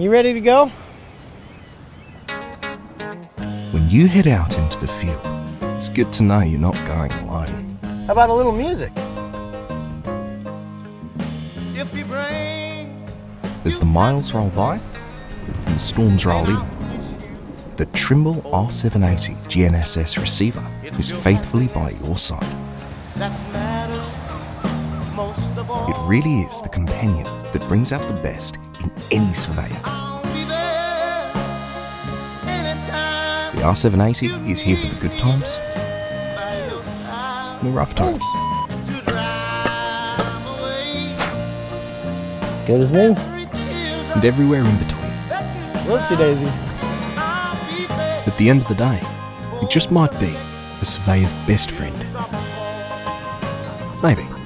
You ready to go? When you head out into the field, it's good to know you're not going alone. How about a little music? As the miles roll by and the storms roll in, the Trimble R780 GNSS receiver is faithfully by your side. It really is the companion that brings out the best in any surveyor. The R780 is here for the good times and the rough times. Good as new. and everywhere in between. Whoopsie daisies. At the end of the day, it just might be the surveyor's best friend. Maybe.